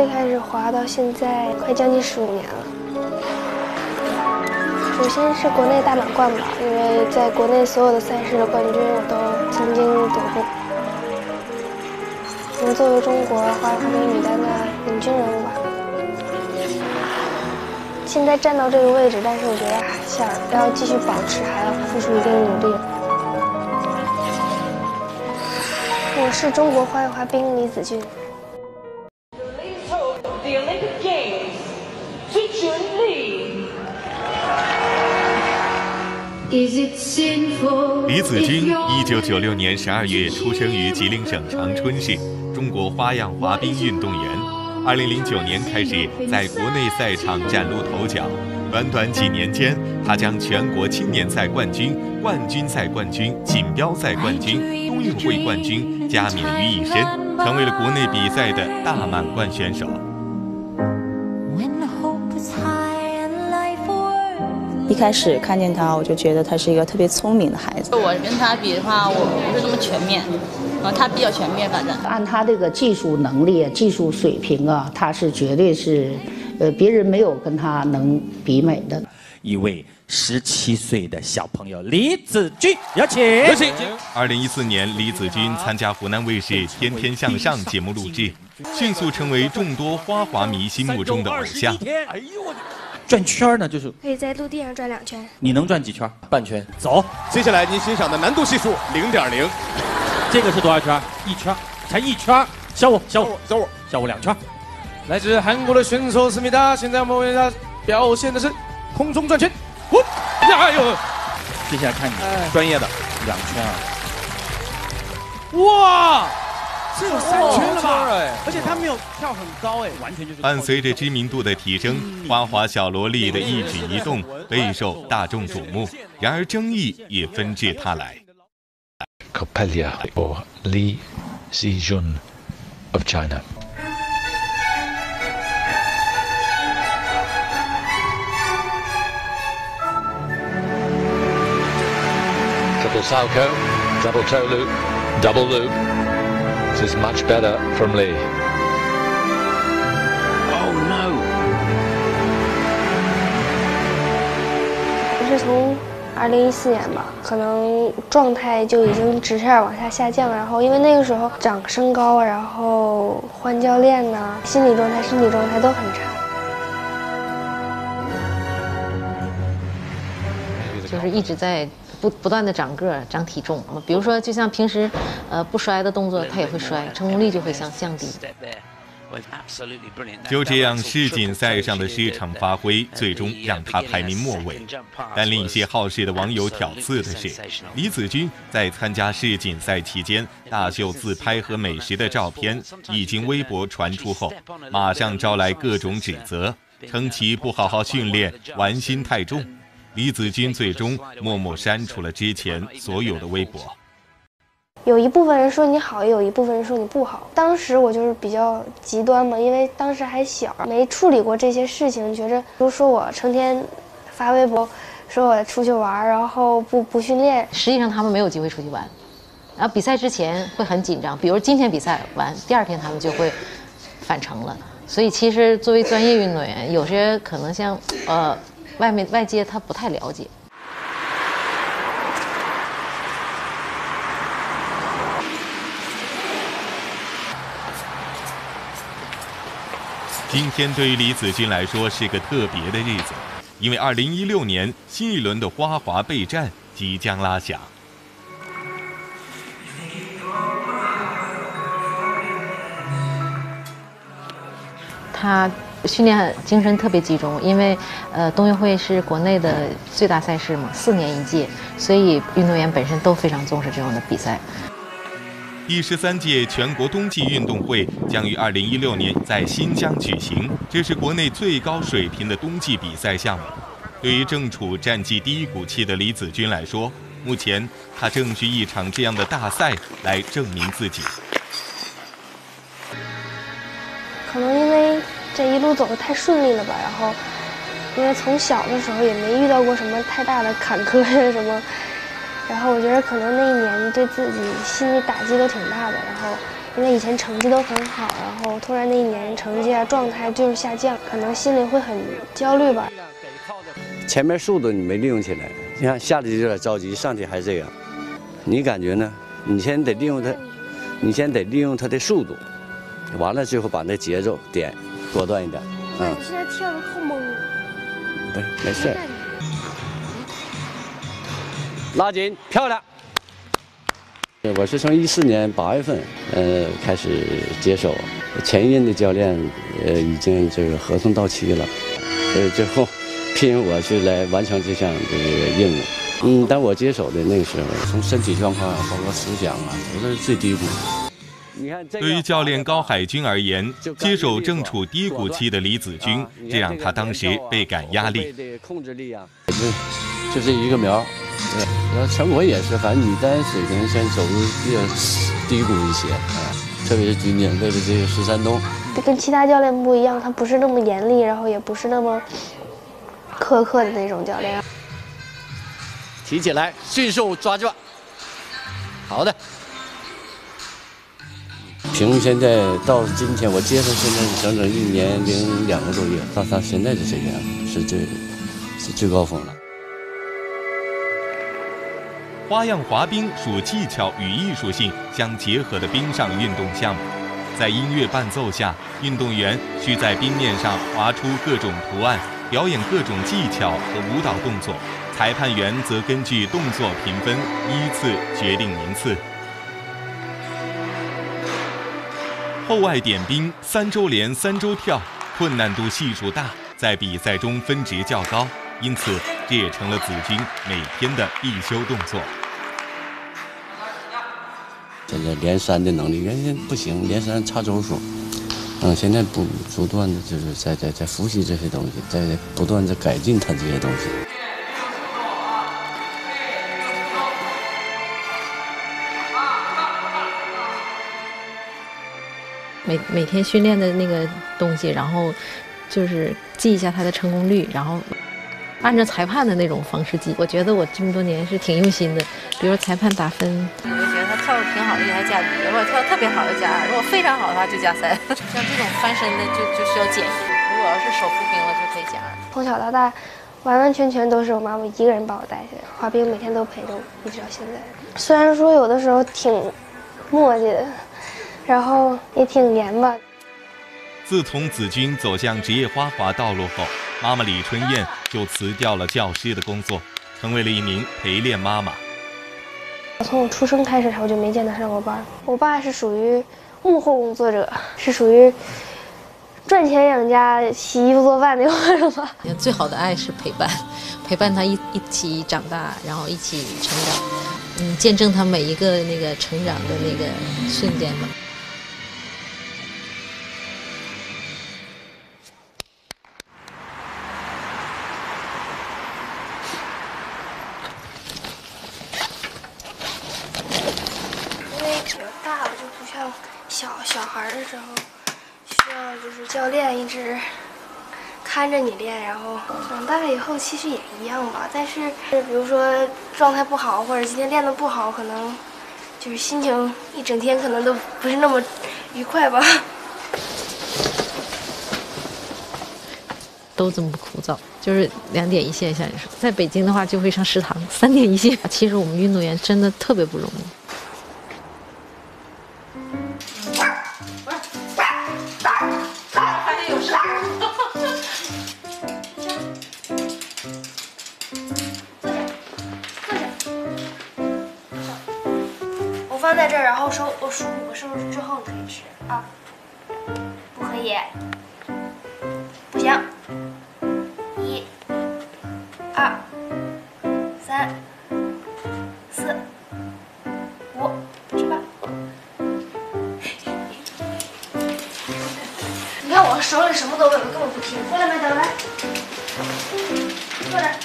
最开始滑到现在，快将近十五年了。首先是国内大满贯吧，因为在国内所有的赛事的冠军我都曾经得过。能作为中国花样滑冰女单的领军人物吧。现在站到这个位置，但是我觉得想要继续保持，还要付出一定努力。我是中国花样滑冰李子君。李子君，一九九六年十二月出生于吉林省长春市，中国花样滑冰运动员。二零零九年开始在国内赛场崭露头角，短短几年间，他将全国青年赛冠军、冠军赛冠军、锦标赛冠军、冬运会冠军加冕于一身，成为了国内比赛的大满贯选手。一开始看见他，我就觉得他是一个特别聪明的孩子。我跟他比的话，我不是那么全面。啊，他比较全面，反正按他这个技术能力、技术水平啊，他是绝对是，呃，别人没有跟他能比美的。一位十七岁的小朋友李子君，有请。有请。二零一四年，李子君参加湖南卫视《天天向上》节目录制，迅速成为众多花滑迷心目中的偶像。哎呦我转圈呢，就是可以在陆地上转两圈。你能转几圈？半圈。走，接下来您欣赏的难度系数零点零。这个是多少圈？一圈，才一圈。小五，小五，小五，小五两圈。来自韩国的选手思密达，现在我们为他表现的是空中转圈。哦，呀呦！接下来看你专业的两圈啊。哇，这有三圈了吧？而且他没有跳很高哎，完全就是。伴随着知名度的提升，花滑小萝莉的一举一动备受大众瞩目。然而争议也纷至沓来。Copelia or Li Zijun of China. Triple Salco, double toe loop, double loop. This is much better from Lee. Oh no! 这是从二零一四年吧，可能状态就已经直线往下下降。然后因为那个时候长身高，然后换教练呢，心理状态、身体状态都很差。就是一直在不不断的长个儿、长体重。比如说，就像平时，呃，不摔的动作，他也会摔，成功率就会降降低。就这样，世锦赛上的失常发挥，最终让他排名末尾。但令一些好事的网友挑刺的是，李子君在参加世锦赛期间大秀自拍和美食的照片，一经微博传出后，马上招来各种指责，称其不好好训练，玩心太重。李子君最终默默删除了之前所有的微博。有一部分人说你好，也有一部分人说你不好。当时我就是比较极端嘛，因为当时还小，没处理过这些事情，觉着都说我成天发微博，说我出去玩，然后不不训练。实际上他们没有机会出去玩，然后比赛之前会很紧张，比如今天比赛完，第二天他们就会返程了。所以其实作为专业运动员，有些可能像呃外面外界他不太了解。今天对于李子君来说是个特别的日子，因为二零一六年新一轮的花滑备战即将拉响。他训练精神特别集中，因为呃冬运会是国内的最大赛事嘛，四年一届，所以运动员本身都非常重视这样的比赛。第十三届全国冬季运动会将于二零一六年在新疆举行，这是国内最高水平的冬季比赛项目。对于正处战绩低谷期的李子君来说，目前他正需一场这样的大赛来证明自己。可能因为这一路走的太顺利了吧，然后因为从小的时候也没遇到过什么太大的坎坷呀什么。然后我觉得可能那一年对自己心理打击都挺大的，然后因为以前成绩都很好，然后突然那一年成绩啊状态就是下降，可能心里会很焦虑吧。前面速度你没利用起来，你看下去就有点着急，上去还这样，你感觉呢？你先得利用它，你先得利用它的速度，完了最后把那节奏点果断一点，嗯。你现在跳的好懵。不是，没事。拉紧，漂亮。我是从一四年八月份，呃，开始接手，前一任的教练，呃，已经这个合同到期了，呃最后，聘我去来完成这项这个任务。嗯，当我接手的那个时候，从身体状况包括思想啊，都是最低谷。对于教练高海军而言，接手正处低谷期的李子军，这让他当时倍感压力。控制力啊，就就这一个苗。对，然后成果也是，反正你单水平先走入比较低谷一些啊，特别是军警为了这个十三冬，跟其他教练不一样，他不是那么严厉，然后也不是那么苛刻的那种教练。提起来，迅速抓住。好的。凭现在到今天，我接触现在整整一年零两个多月，到他现在的水平是最是最高峰了。花样滑冰属技巧与艺术性相结合的冰上运动项目，在音乐伴奏下，运动员需在冰面上划出各种图案，表演各种技巧和舞蹈动作，裁判员则根据动作评分，依次决定名次。后外点冰、三周连、三周跳，困难度系数大，在比赛中分值较高，因此这也成了子君每天的必修动作。现在连三的能力，原先不行，连三差周数。嗯，现在不不断的就是在在在复习这些东西，在不断的改进他这些东西。每每天训练的那个东西，然后就是记一下他的成功率，然后。按照裁判的那种方式记，我觉得我这么多年是挺用心的。比如裁判打分，我就觉得他跳的挺好的，给他加一；如果跳的特别好的加二；如果非常好的话就加三。像这种翻身的就就需要减一，如果要是手扶冰了就可以加二。从小到大，完完全全都是我妈妈一个人把我带起来，滑冰每天都陪着我，一直到现在。虽然说有的时候挺磨叽的，然后也挺严吧。自从子君走向职业花滑道路后，妈妈李春燕就辞掉了教师的工作，成为了一名陪练妈妈。从我出生开始，我就没见他上过班。我爸是属于幕后工作者，是属于赚钱养家、洗衣服做饭那种吧。最好的爱是陪伴，陪伴他一一起长大，然后一起成长，嗯，见证他每一个那个成长的那个瞬间小小孩的时候，需要就是。教练一直看着你练，然后长大了以后其实也一样吧。但是，比如说状态不好，或者今天练的不好，可能就是心情一整天可能都不是那么愉快吧。都这么枯燥，就是两点一线。像你说，在北京的话就会上食堂，三点一线。其实我们运动员真的特别不容易。我数五个数之后你可以吃啊，不可以，不行，一、二、三、四、五，吃吧。你看我手里什么都有，根本不听。过来，麦德来，过来。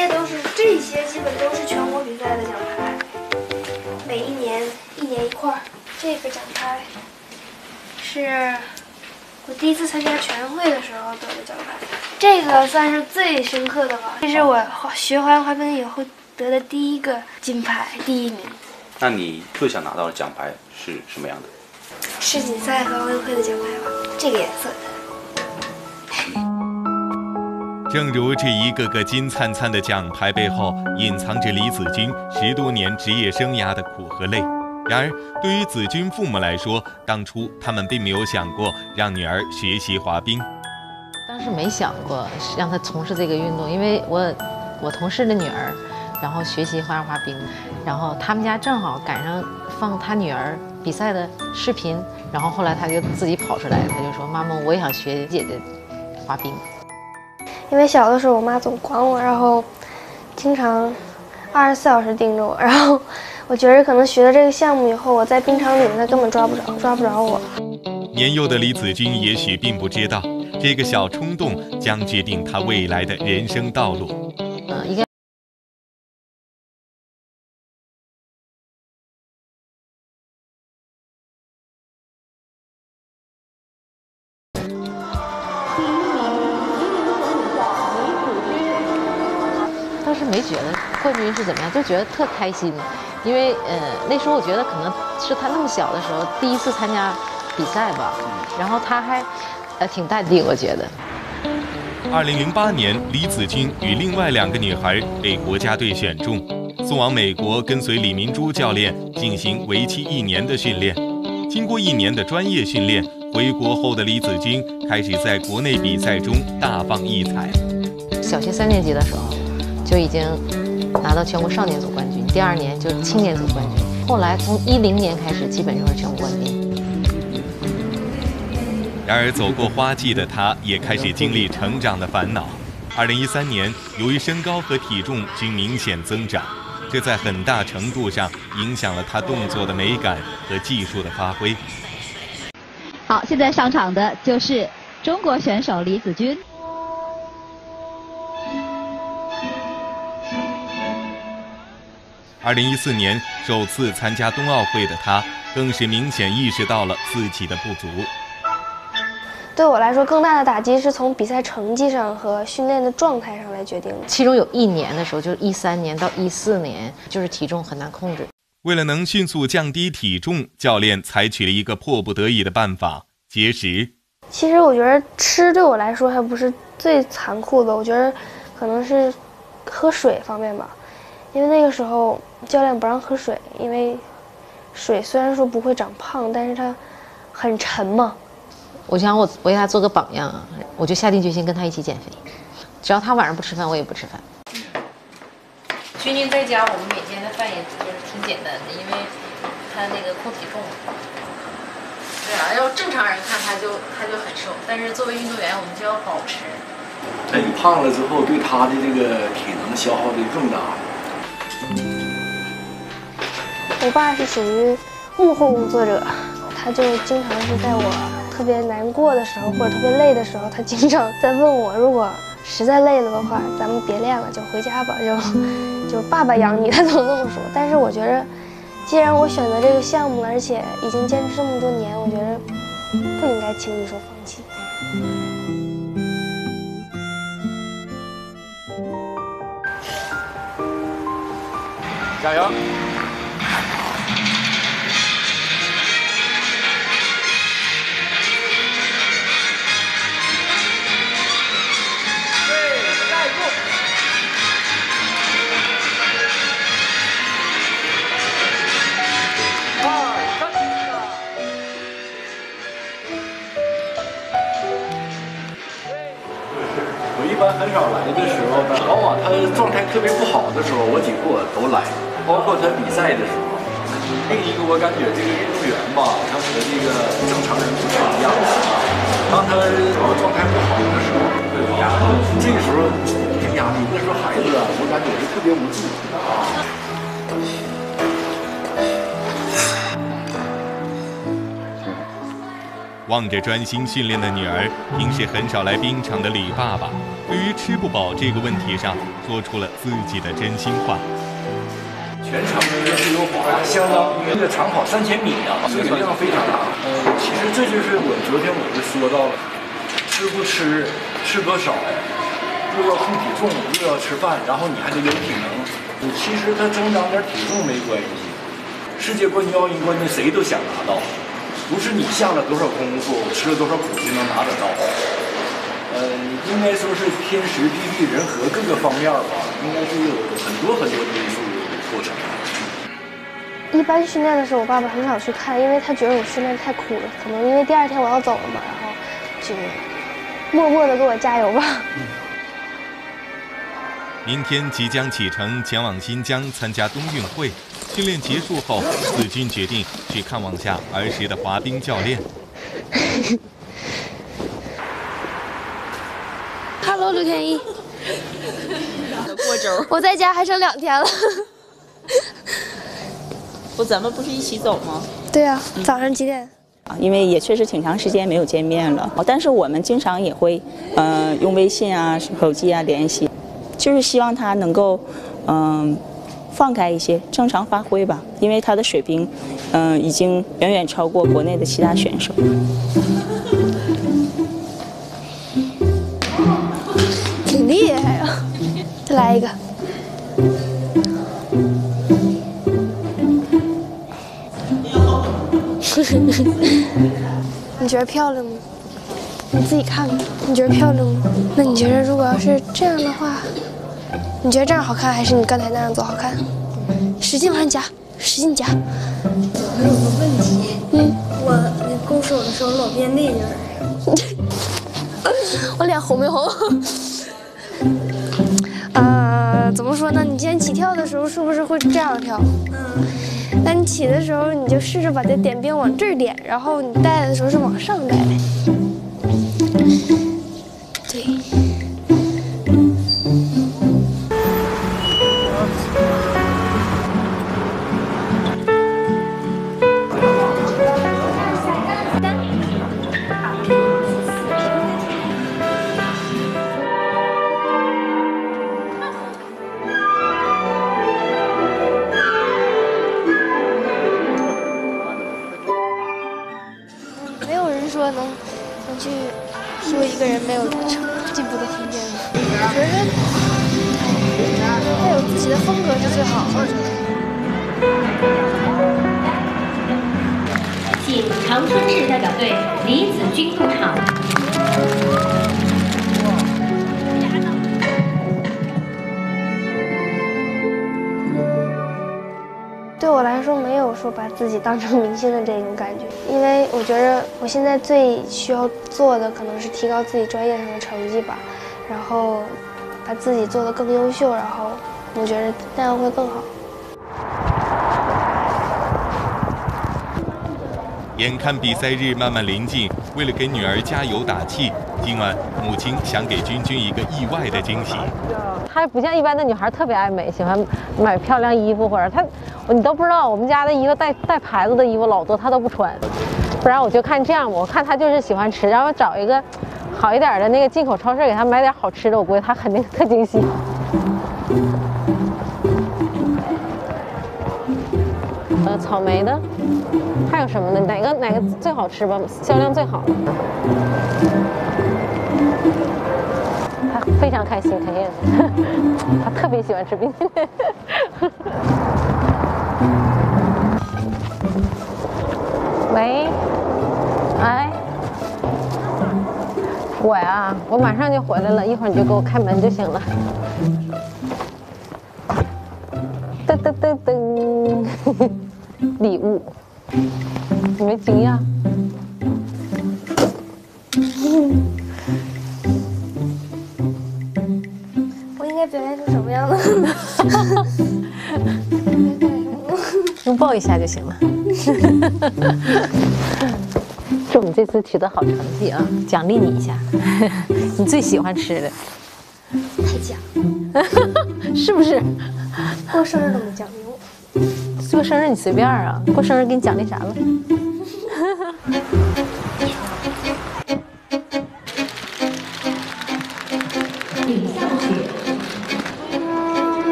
些都是，这些基本都是全国比赛的奖牌，每一年一年一块。这个奖牌是我第一次参加全运会的时候得的奖牌，这个算是最深刻的吧。这是我学完滑冰以后得的第一个金牌，第一名。那你最想拿到的奖牌是什么样的？世锦赛和奥运会的奖牌吧，这个颜色的。正如这一个个金灿灿的奖牌背后，隐藏着李子君十多年职业生涯的苦和累。然而，对于子君父母来说，当初他们并没有想过让女儿学习滑冰。当时没想过让她从事这个运动，因为我我同事的女儿，然后学习花样滑冰，然后他们家正好赶上放他女儿比赛的视频，然后后来他就自己跑出来，他就说：“妈妈，我也想学姐姐滑冰。”因为小的时候我妈总管我，然后经常二十四小时盯着我，然后我觉着可能学了这个项目以后，我在冰场里面她根本抓不着，抓不着我。年幼的李子君也许并不知道，这个小冲动将决定他未来的人生道路。是怎么样，就觉得特开心，因为呃那时候我觉得可能是他那么小的时候第一次参加比赛吧，然后他还呃挺淡定，我觉得。二零零八年，李子君与另外两个女孩被国家队选中，送往美国，跟随李明珠教练进行为期一年的训练。经过一年的专业训练，回国后的李子君开始在国内比赛中大放异彩。小学三年级的时候。就已经拿到全国少年组冠军，第二年就是青年组冠军，后来从一零年开始，基本就是全国冠军。然而，走过花季的他，也开始经历成长的烦恼。二零一三年，由于身高和体重均明显增长，这在很大程度上影响了他动作的美感和技术的发挥。好，现在上场的就是中国选手李子君。二零一四年首次参加冬奥会的他，更是明显意识到了自己的不足。对我来说，更大的打击是从比赛成绩上和训练的状态上来决定的。其中有一年的时候，就是一三年到一四年，就是体重很难控制。为了能迅速降低体重，教练采取了一个迫不得已的办法——节食。其实我觉得吃对我来说还不是最残酷的，我觉得可能是喝水方面吧。因为那个时候教练不让喝水，因为水虽然说不会长胖，但是它很沉嘛。我想我为他做个榜样啊，我就下定决心跟他一起减肥。只要他晚上不吃饭，我也不吃饭。君君在家，我们每天的饭也就是挺简单的，因为他那个控体重。对啊，要正常人看他就他就很瘦，但是作为运动员，我们就要保持。那你胖了之后，对他的这个体能消耗的更大。我爸是属于幕后工作者，他就经常是在我特别难过的时候或者特别累的时候，他经常在问我，如果实在累了的话，咱们别练了，就回家吧，就就爸爸养你，他总这么说。但是我觉得，既然我选择这个项目，而且已经坚持这么多年，我觉得不应该轻易说放弃。加油！般很少来的时候呢，往往他状态特别不好的时候，我几乎我都来，包括他比赛的时候。另一个我感觉这个运动员吧，他和这个正常人不太一样。当他状态不好的时候，会有压力。这个时候没压力，那时候孩子啊，我感觉是特别无助啊。望着专心训练的女儿，平时很少来冰场的李爸爸，对于吃不饱这个问题上，说出了自己的真心话。全场的自由滑相当于这个长跑三千米啊，这个量非常大。呃，前实这就是我昨天我就说到了，吃不吃，吃多少，又要控体重，又要吃饭，然后你还得有体能。你其实它增长点体重没关系，世界冠军、奥运冠军谁都想拿到，不是你下了多少功夫，吃了多少苦就能拿得到。呃，应该说是天时地利人和各个方面吧，应该是有很多很多的因素构成。一般训练的时候，我爸爸很少去看，因为他觉得我训练太苦了。可能因为第二天我要走了嘛，然后就默默的给我加油吧。明天即将启程前往新疆参加冬运会，训练结束后，子君决定去看望下儿时的滑冰教练。Hello，刘天一。过周。我在家还剩两天了。不，咱们不是一起走吗？对呀、早上几点？啊，因为也确实挺长时间没有见面了，但是我们经常也会，呃，用微信啊、手机啊联系，就是希望他能够，嗯、放开一些，正常发挥吧，因为他的水平，嗯、已经远远超过国内的其他选手。挺厉害啊、再来一个。你觉得漂亮吗？你自己看看。你觉得漂亮吗？那你觉得如果要是这样的话，你觉得这样好看，还是你刚才那样做好看？使劲往上夹，使劲夹。我有个问题，嗯，我那勾手的时候老变那样。我脸红没红？呃，怎么说呢？你今天起跳的时候是不是会这样跳？嗯。那你起的时候，你就试着把这点兵往这儿点，然后你带的时候是往上带。个人没有成进步的空间了。我觉得他有自己的风格是最好。请长春市代表队李子君入场。说，把自己当成明星的这种感觉，因为我觉得我现在最需要做的可能是提高自己专业上的成绩吧，然后把自己做得更优秀，然后我觉得那样会更好。眼看比赛日慢慢临近，为了给女儿加油打气，今晚母亲想给君君一个意外的惊喜。她不像一般的女孩特别爱美，喜欢买漂亮衣服或者她，你都不知道我们家的衣服带带牌子的衣服老多，他都不穿。不然我就看这样吧，我看他就是喜欢吃，然后找一个好一点的那个进口超市给他买点好吃的，我估计他肯定 特惊喜。呃，草莓的，还有什么呢？哪个哪个最好吃吧？销量最好的。他非常开心，肯定 他特别喜欢吃冰淇淋。喂，哎，我呀，我马上就回来了，一会儿你就给我开门就行了。噔噔噔噔，礼物，你没惊讶？我应该表现出什么样的？拥抱一下就行了。祝你这次取得好成绩啊！奖励你一下，你最喜欢吃的，太假，是不是？过生日都没奖励我。过生日你随便啊，过生日给你奖励啥了？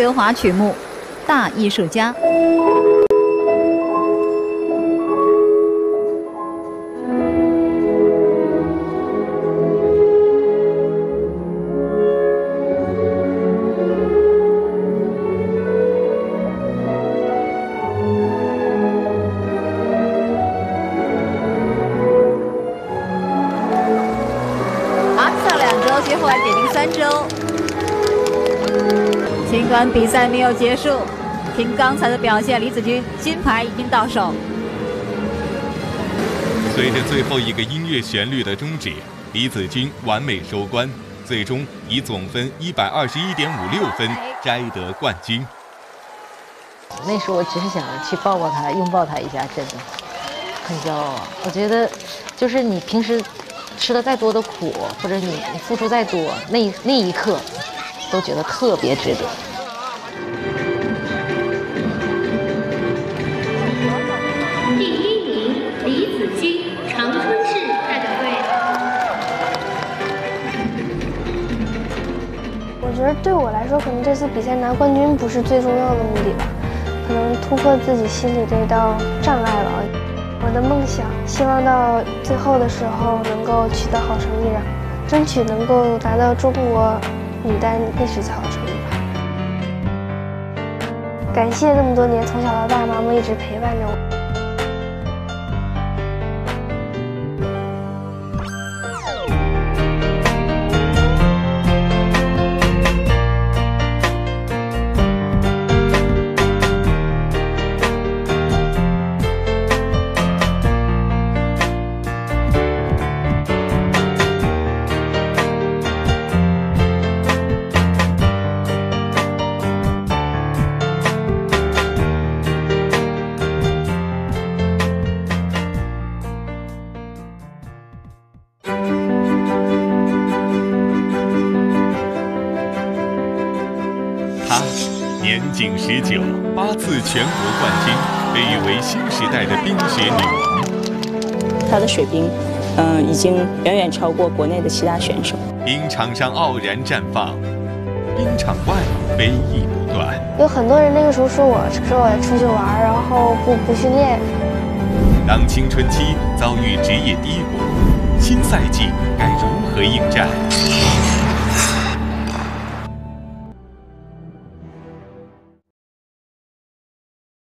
自由华曲目《大艺术家》。比赛没有结束，凭刚才的表现，李子君金牌已经到手。随着最后一个音乐旋律的终止，李子君完美收官，最终以总分一百二十一点五六分摘得冠军。那时候我只是想去抱抱他，拥抱他一下，真的很骄傲。我觉得，就是你平时吃的再多的苦，或者你你付出再多，那那一刻都觉得特别值得。对我来说，可能这次比赛拿冠军不是最重要的目的吧，可能突破自己心里这道障碍了。我的梦想，希望到最后的时候能够取得好成绩，争取能够达到中国女单历史最好成绩吧。感谢这么多年从小到大妈妈一直陪伴着我。年仅十九，八次全国冠军，被誉为新时代的冰雪女王。她的水平，嗯、已经远远超过国内的其他选手。冰场上傲然绽放，冰场外非议不断。有很多人那个时候说我说我出去玩，然后不不训练。当青春期遭遇职业低谷，新赛季该如何应战？